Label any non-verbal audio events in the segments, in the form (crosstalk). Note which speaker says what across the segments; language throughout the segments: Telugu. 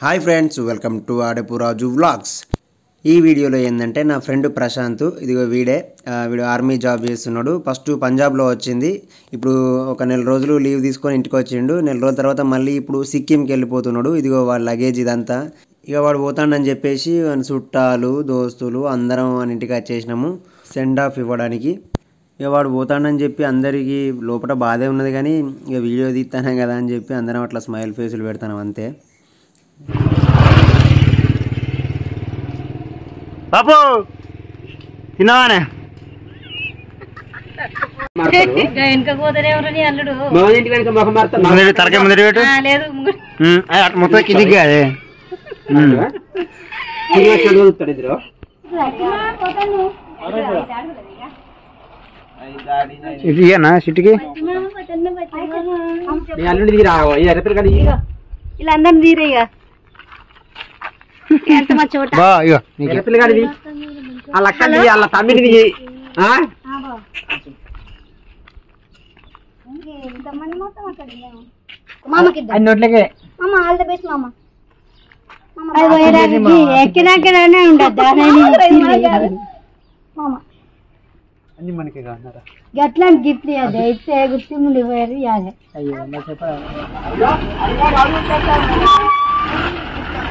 Speaker 1: Hi friends welcome to Adapuraju vlogs. ఈ వీడియోలో ఏంటంటే నా ఫ్రెండ్ ప్రశాంత్ ఇదిగో వీడే వీడు ఆర్మీ జాబ్ చేస్తున్నాడు. ఫస్ట్ పంజాబ్లో వచ్చింది. ఇప్పుడు ఒక నెల రోజులు లీవ్ తీసుకొని ఇంటికి వచ్చిండు. నెల రోజుల తర్వాత మళ్ళీ ఇప్పుడు సిక్కింకి వెళ్ళిపోతున్నాడు. ఇదిగో వాడి లగేజ్ ఇదంతా. ఇక వాడు పోతాడని చెప్పేసి వాని చుట్టాలు దోస్తులు అందరం అని ఇంటికి వచ్చేసినాము. సెండ్ ఆఫ్ ఇవ్వడానికి. ఇక వాడు పోతాడని చెప్పి అందరికీ లోపల బాధే ఉన్నది కానీ ఇక వీడియో తీస్తానే కదా అని చెప్పి అందరం అట్లా స్మైల్ ఫేసులు పెడతాను అంతే.
Speaker 2: బాపు తిన్నావానే? తలకాయ ముందర పెట్టు. మొత్తం కిందికి కాదే. ఇటు ఇయ్యనా సిట్టుకి? అల్లుడి దిగి రావు? ఈ.
Speaker 3: ఇలా అందరిని తీరే ఇక ఎంత మా చోట?
Speaker 2: బా ఇగో ఎర్రపిల్ల కాడ ఇయ్యి. వాళ్ళ అక్క దిగి వాళ్ళ తమ్మిడి దిగి ఆ?
Speaker 3: మామకి
Speaker 2: అన్ని నోట్లకే.
Speaker 3: మామ ఆల్ ద బెస్ట్ మామ. ఎక్కినాకనే ఉండద్దు మామ
Speaker 2: అన్ని మనకే కాదన్నారా
Speaker 3: గట్లా గిఫ్ట్ అయితే గుర్తు ముందు పోయారు ఇవ్వాలి
Speaker 2: అయ్యో మరి చెప్ప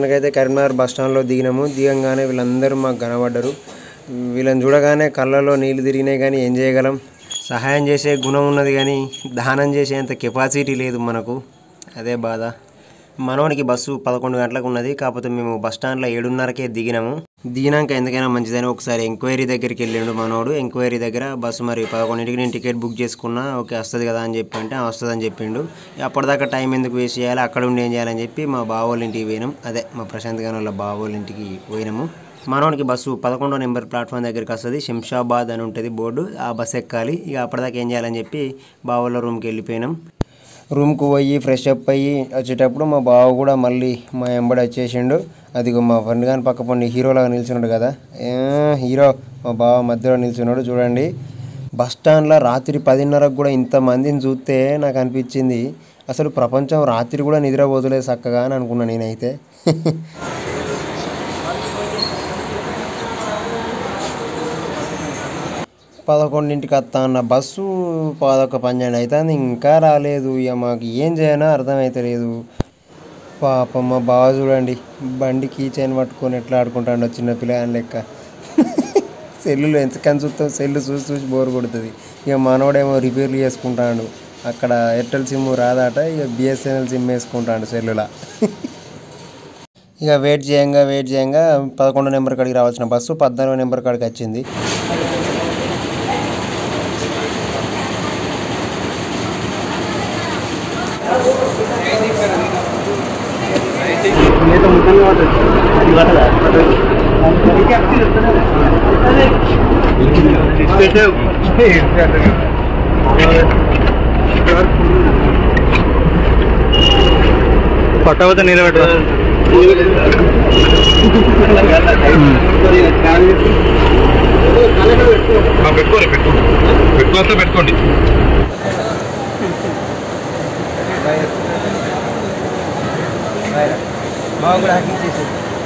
Speaker 1: మొత్తానికైతే కరీంనగర్ బస్ స్టాండ్లో దిగినాము. దిగంగానే వీళ్ళందరూ మాకు కనబడ్డరు. వీళ్ళని చూడగానే కళ్ళలో నీళ్ళు తిరిగినాయి కానీ ఏం చేయగలం? సహాయం చేసే గుణం ఉన్నది కానీ దానం చేసేంత కెపాసిటీ లేదు మనకు. అదే బాధ. మనవనికి బస్సు పదకొండు గంటలకు ఉన్నది. కాకపోతే మేము బస్ స్టాండ్లో ఏడున్నరకే దిగినాము. దిగినాక ఎందుకైనా మంచిదని ఒకసారి ఎంక్వైరీ దగ్గరికి వెళ్ళిండు మనోడు. ఎంక్వైరీ దగ్గర బస్సు మరి పదకొండింటికి నేను టికెట్ బుక్ చేసుకున్నా. ఓకే వస్తుంది కదా అని చెప్పి అంటే వస్తుంది అని చెప్పిండు. అప్పటిదాకా టైం ఎందుకు వేస్ట్ చేయాలి? అక్కడ ఉండి ఏం చేయాలని చెప్పి మా బావోళ్ళ ఇంటికి పోయినాం. అదే మా ప్రశాంత్ గారి వాళ్ళ బావోళ్ళ ఇంటికి పోయినాము. మనవనికి బస్సు పదకొండో నెంబర్ ప్లాట్ఫామ్ దగ్గరికి వస్తుంది. శంషాబాద్ అని ఉంటుంది బోర్డు. ఆ బస్సు ఎక్కాలి. ఇక అప్పటిదాకా ఏం చేయాలని చెప్పి బావోళ్ళ రూమ్కి వెళ్ళిపోయినాం. రూమ్కి పోయి ఫ్రెష్ అప్ అయ్యి వచ్చేటప్పుడు మా బావ కూడా మళ్ళీ మా ఎంబడి వచ్చేసిండు. అదిగో మా ఫ్రెండ్ కానీ పక్క పండి హీరోలాగా నిల్చున్నాడు కదా. హీరో మా బావ మధ్యలో నిల్చున్నాడు చూడండి. బస్ స్టాండ్లో రాత్రి పదిన్నరకు కూడా ఇంతమందిని చూస్తే నాకు అనిపించింది. అసలు ప్రపంచం రాత్రి కూడా నిద్రపోతులేదు చక్కగా అని అనుకున్నాను నేనైతే. (laughs) పదకొండింటికి వస్తా అన్న బస్సు పదొక పన్నెండు అవుతుంది ఇంకా రాలేదు. ఇక మాకు ఏం చేయనో అర్థమవుతలేదు పాపం మా బావ చూడండి బండి కీచైన్ పట్టుకొని ఎట్లా ఆడుకుంటాడో చిన్న పిల్లగాని లెక్క. సెల్లులు ఎంతకని చూస్తాం సెల్లు చూసి చూసి బోర్ కొడుతుంది. ఇక మనోడేమో రిపేర్లు చేసుకుంటాడు. అక్కడ ఎయిర్టెల్ సిమ్ రాదాట ఇక బిఎస్ఎన్ఎల్ సిమ్ వేసుకుంటాడు సెల్లులా. ఇక వెయిట్ చేయంగా వెయిట్ చేయంగా పదకొండో నెంబర్ కాడికి రావాల్సిన బస్సు పద్నాలుగో నెంబర్ కాడికి వచ్చింది.
Speaker 2: పట్టవత నిలబెట్టు
Speaker 4: పెట్టుకోండి పెట్టుకోస్తే పెట్టుకోండి.
Speaker 1: బావ కూడా హ్యాకింగ్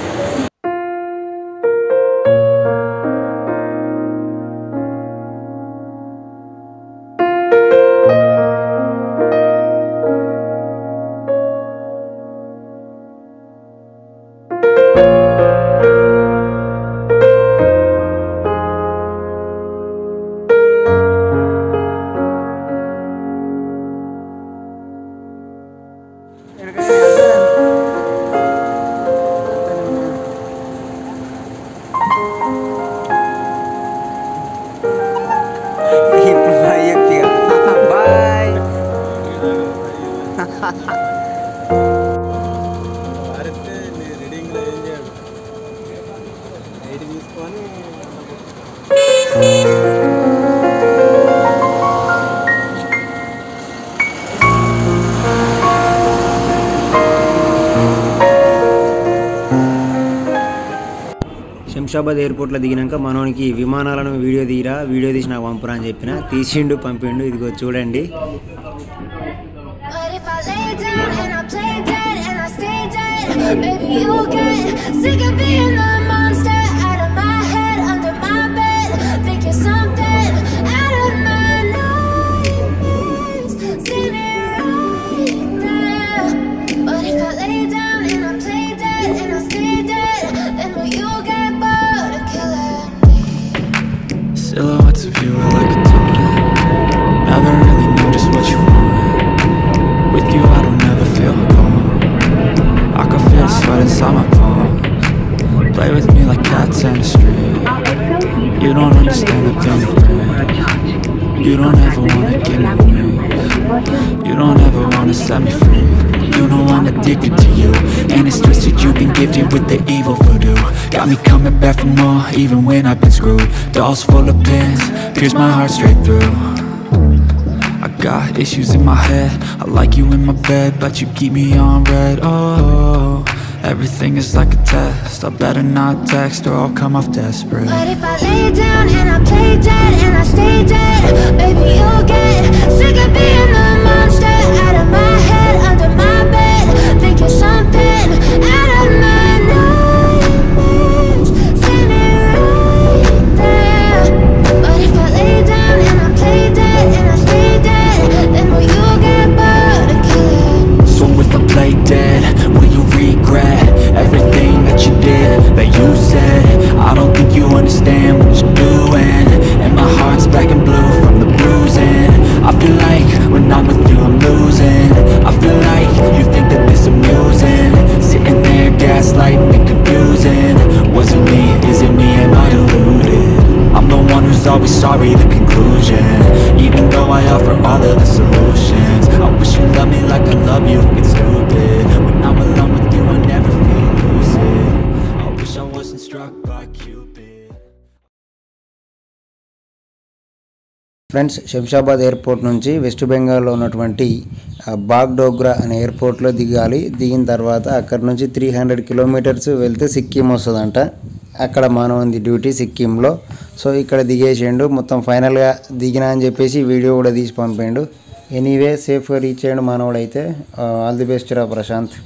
Speaker 1: బయటకు
Speaker 4: తీసుకొని
Speaker 1: శంషాబాద్ ఎయిర్పోర్ట్లో దిగినాక మనోనికి విమానాలను వీడియో తీరా వీడియో తీసి నాకు పంపురా అని చెప్పిన తీసిండు పంపిండు ఇదిగో చూడండి.
Speaker 5: Baby, you get sick of being alone. You
Speaker 6: are like a taunt Never really know just what you want. With you I don't ever feel calm I can feel the sweat inside my palms. Play with me like cats and a string You don't understand the pain it brings You don't ever wanna give me wings You don't ever wanna set me free. You know I'm addicted to you. And it's twisted you've been gifted with the evil voodoo. Got me coming back for more even when I've been screwed. Dolls full of pins, pierce my heart straight through. I got issues in my head. I like you in my bed But you keep me on red. Oh, everything is like a test. I better not text or I'll come off desperate.
Speaker 5: But if I lay down and I play dead and I stay dead, maybe you'll get sick of being the
Speaker 1: friends Shamshabad airport నుంచి వెస్ట్ బెంగాల్లో ఉన్నటువంటి బాగ్డోగ్రా అనే ఎయిర్పోర్ట్లో దిగాలి. దిగిన తర్వాత అక్కడ నుంచి త్రీ హండ్రెడ్ కిలోమీటర్స్ వెళ్తే సిక్కిం వస్తుందంట. అక్కడ మానవంది డ్యూటీ సిక్కింలో. సో ఇక్కడ దిగేసిండు. మొత్తం ఫైనల్గా దిగినా అని చెప్పేసి వీడియో కూడా తీసి పంపిండు. ఎనీవే సేఫ్గా రీచ్ అయ్యాడు అయితే ఆల్ ది బెస్ట్ రా ప్రశాంత్.